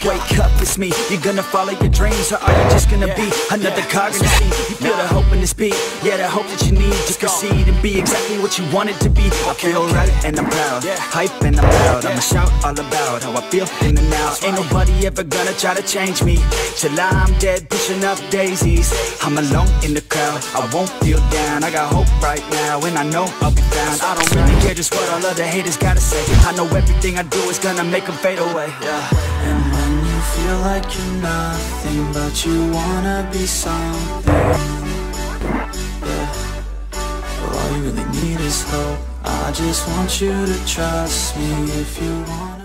wake up, it's me. You're gonna follow your dreams Or are you just gonna be another cog in the scene? You feel the hope beat Yeah, the hope that you need to proceed And be exactly what you want it to be. I feel right and I'm proud. Hype and I'm loud. I'ma shout all about how I feel in the now. Ain't nobody ever gonna try to change me. Till I'm dead pushing up daisies. I'm alone in the crowd. I won't feel down. I got hope right now And I know I'll be found I don't really care just what all other haters gotta say. I know everything I do is gonna make them fade away. Yeah. And when you feel like you're nothing But you wanna be something really need is hope I just want you to trust me if you want